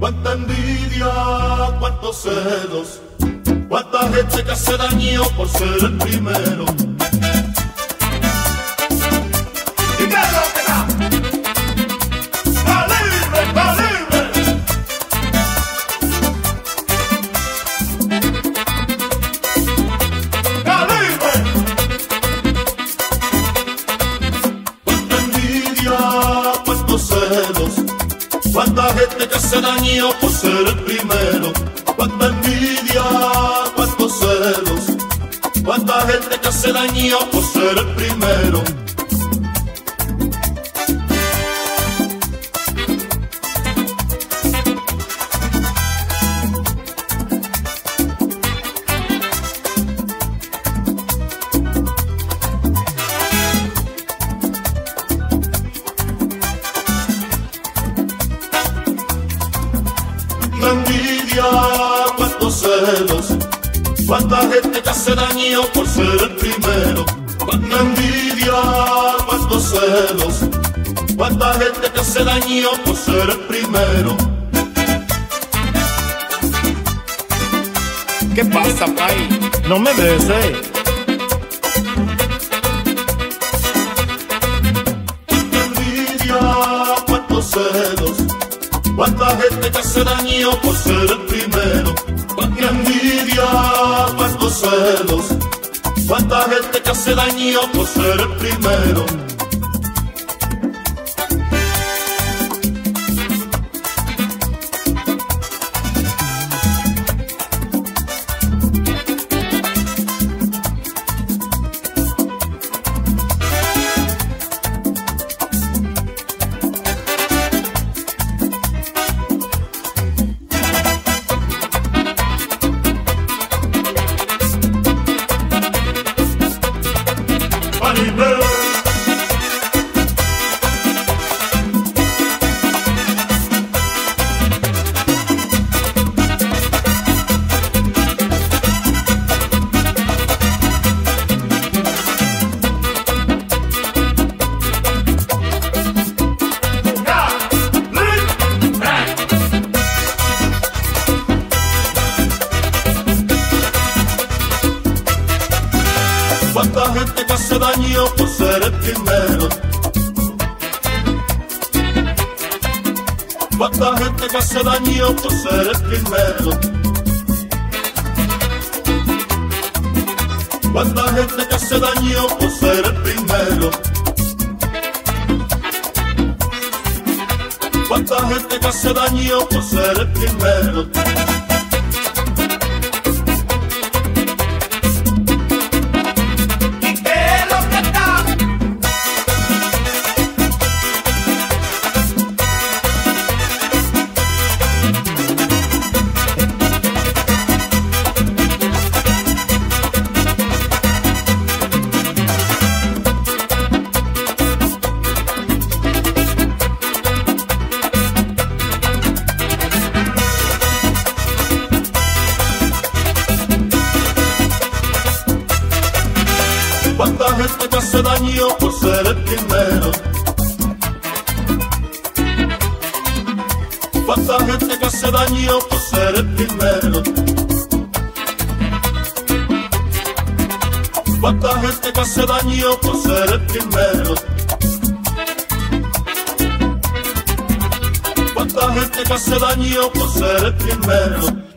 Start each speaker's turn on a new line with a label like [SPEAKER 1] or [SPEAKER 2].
[SPEAKER 1] Cuánta envidia, cuántos celos, cuánta gente que hace daño por ser el primero. Gente que hace daño por ser el primero. Cuánta envidia, cuántos celos, cuánta gente que hace daño por ser el primero. Celos, cuánta gente que hace daño por ser el primero. Cuánta envidia, cuántos celos, cuánta gente que hace daño por ser el primero.
[SPEAKER 2] ¿Qué pasa, Pai? No me beses.
[SPEAKER 1] Cuánta envidia, cuántos celos, cuánta gente que hace daño por ser el primero. Cuánta gente que hace daño por ser el primero. Calibre. Cuánta daño por ser el primero. Cuánta gente que hace daño por ser el primero. Cuánta gente que hace daño por ser el primero. Cuánta gente que hace daño por ser el primero. Cuánta gente que hace daño por ser el primero. Cuánta gente que hace daño por ser el primero. Cuánta gente que hace daño por ser el primero. Cuánta gente que hace daño por ser el primero.